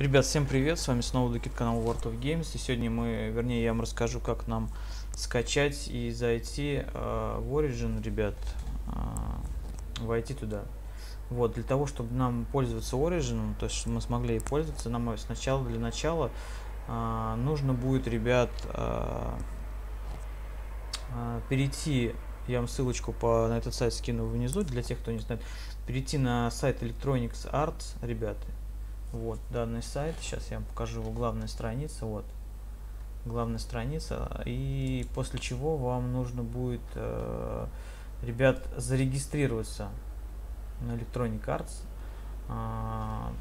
Ребят, всем привет, с вами снова Дукит, канал World of Games, и сегодня мы, вернее, я вам расскажу, как нам скачать и зайти э, в Origin, ребят, э, войти туда. Вот, для того, чтобы нам пользоваться Origin, то есть, мы смогли ей пользоваться, нам сначала, для начала, э, нужно будет, ребят, э, э, перейти, я вам ссылочку по, на этот сайт скину внизу, для тех, кто не знает, перейти на сайт Electronics Arts, ребята, вот данный сайт. Сейчас я вам покажу его главная страница. Вот главная страница. И после чего вам нужно будет, э, ребят, зарегистрироваться на Electronic Arts. А,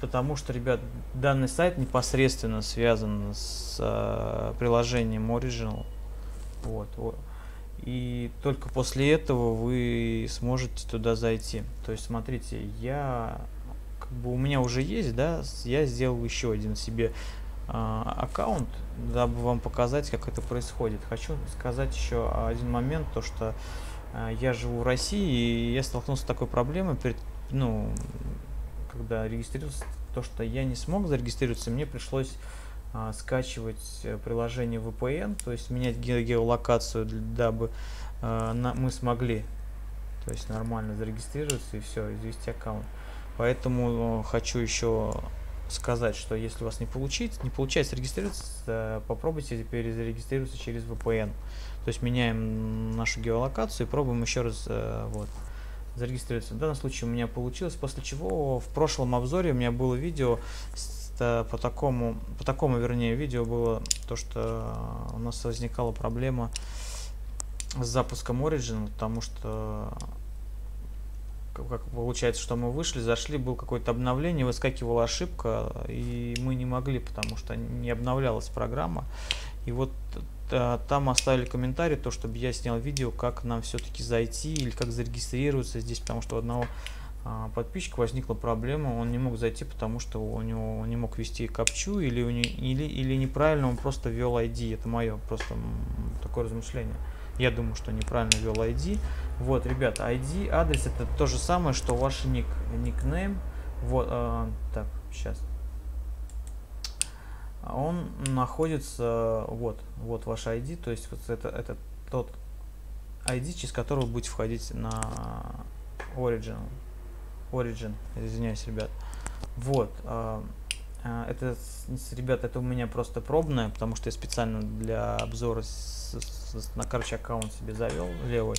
потому что, ребят, данный сайт непосредственно связан с э, приложением Original. Вот, вот. И только после этого вы сможете туда зайти. То есть, смотрите, я как бы у меня уже есть, да, я сделал еще один себе э, аккаунт, дабы вам показать, как это происходит. Хочу сказать еще один момент, то что э, я живу в России, и я столкнулся с такой проблемой, перед, ну, когда регистрировался, то, что я не смог зарегистрироваться, мне пришлось э, скачивать приложение VPN, то есть менять ге геолокацию, дабы э, на, мы смогли то есть нормально зарегистрироваться и все, и завести аккаунт. Поэтому э, хочу еще сказать, что если у вас не получится, не получается регистрироваться, попробуйте перезарегистрироваться через VPN. То есть меняем нашу геолокацию и пробуем еще раз э, вот, зарегистрироваться. В данном случае у меня получилось, после чего в прошлом обзоре у меня было видео по такому, по такому, вернее, видео было то, что у нас возникала проблема с запуском Origin, потому что как получается, что мы вышли, зашли, был какое-то обновление, выскакивала ошибка, и мы не могли, потому что не обновлялась программа. И вот э, там оставили комментарий, то, чтобы я снял видео, как нам все-таки зайти или как зарегистрироваться здесь, потому что у одного э, подписчика возникла проблема, он не мог зайти, потому что у него не мог ввести капчу или, или, или неправильно он просто ввел ID. Это мое просто такое размышление. Я думаю, что неправильно ввел ID. Вот, ребята, ID, адрес это то же самое, что ваш ник, никнейм. Вот, э, так, сейчас. Он находится, вот, вот ваш ID, то есть вот это, это тот ID, через который вы будете входить на Origin. Origin, извиняюсь, ребят. Вот, э, это, ребят, это у меня просто пробное, потому что я специально для обзора с, с, на, короче, аккаунт себе завел левый.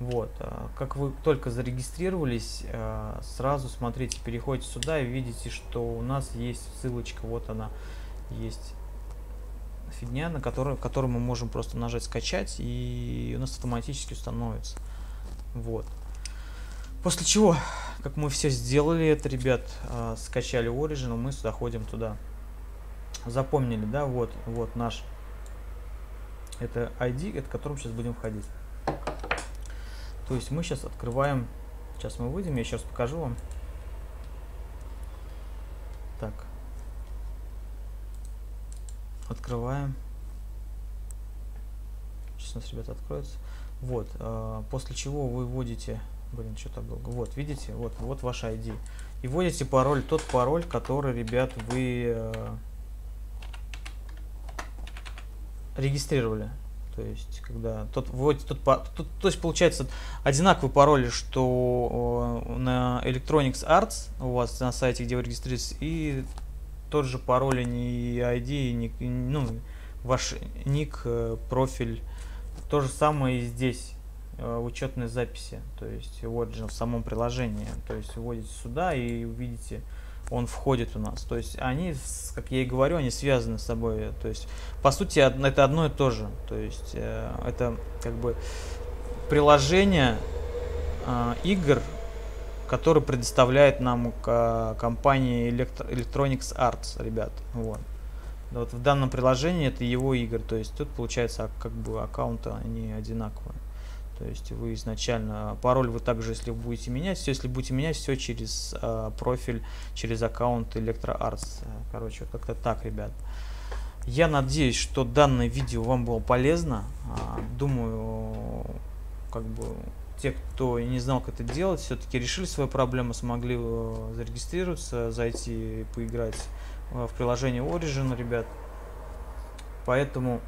Вот, а, как вы только зарегистрировались, а, сразу смотрите, переходите сюда и видите, что у нас есть ссылочка, вот она есть фигня, на которую, которую мы можем просто нажать скачать, и у нас автоматически установится. Вот. После чего, как мы все сделали это, ребят, а, скачали Origin, мы сюда ходим туда. Запомнили, да, вот, вот наш, это ID, от которым сейчас будем входить. То есть мы сейчас открываем, сейчас мы выйдем, я сейчас покажу вам. Так. Открываем. Сейчас у нас, ребята, откроется. Вот, э, после чего вы вводите, блин, что так долго, вот, видите, вот, вот ваш ID. И вводите пароль, тот пароль, который, ребят, вы э, регистрировали. То есть, когда тот вводит тот, тот, то есть получается одинаковый пароль, что на Electronics Arts у вас на сайте, где вы регистрируетесь, и тот же пароль, не ID, не, ну, ваш ник, э, профиль. То же самое и здесь э, в учетной записи, то есть вот же в самом приложении. То есть вводите сюда и увидите он входит у нас. То есть они, как я и говорю, они связаны с собой. То есть, по сути, это одно и то же. То есть, э, это как бы приложение э, игр, которое предоставляет нам компания Electronics Arts, ребят. Вот. Вот в данном приложении это его игр, то есть тут получается как бы аккаунты они одинаковые. То есть вы изначально пароль вы также, если будете менять, все, если будете менять, все через э, профиль, через аккаунт ElectroArts. Короче, вот как-то так, ребят. Я надеюсь, что данное видео вам было полезно. А, думаю, как бы те, кто не знал, как это делать, все-таки решили свою проблему, смогли э, зарегистрироваться, зайти поиграть э, в приложение Origin, ребят. Поэтому,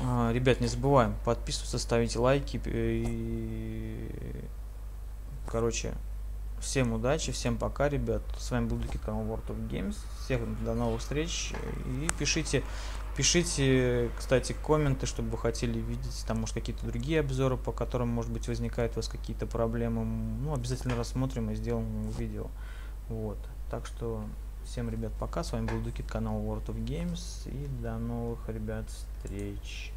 э, ребят, не забываем подписываться, ставить лайки. И, короче, всем удачи, всем пока, ребят. С вами был Дикит канал World of Games. Всех до новых встреч. И пишите Пишите, кстати, комменты, чтобы вы хотели видеть, там, может, какие-то другие обзоры, по которым, может быть, возникают у вас какие-то проблемы. Ну, обязательно рассмотрим и сделаем видео. Вот. Так что, всем, ребят, пока. С вами был Дукит, канал World of Games. И до новых, ребят, встреч.